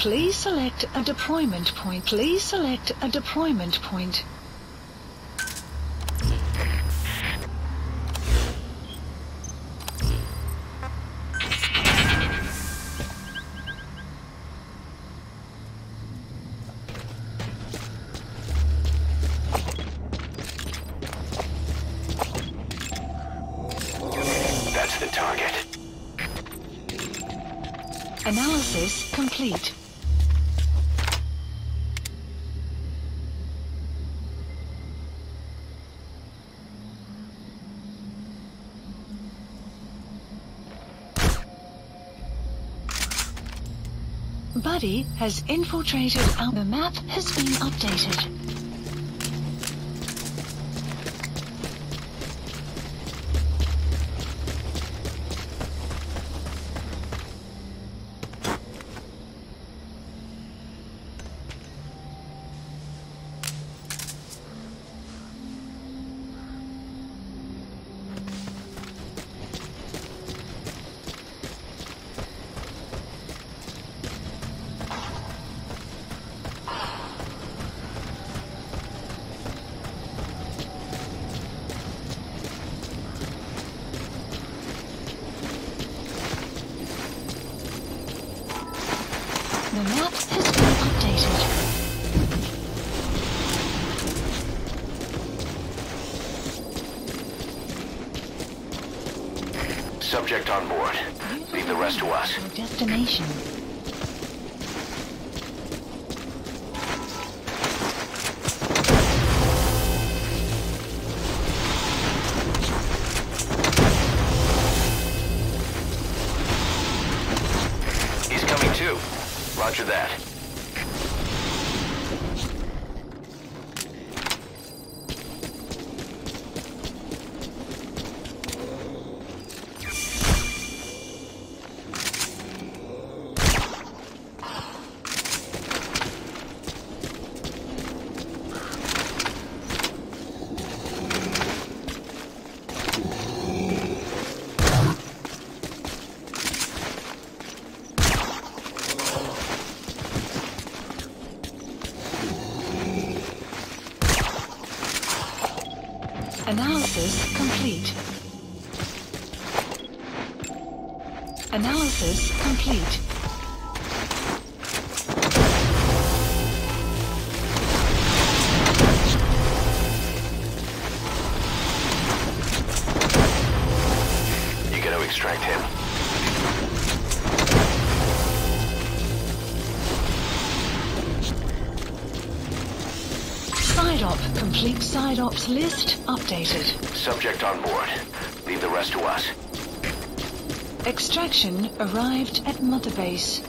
Please select a deployment point. Please select a deployment point. The target. Analysis complete. Buddy has infiltrated our the map has been updated. The map has been updated. Subject on board. Leave the rest to us. Your destination. Roger that. Analysis complete. Analysis complete. You gotta extract him. Complete side ops list updated. Subject on board. Leave the rest to us. Extraction arrived at Mother Base.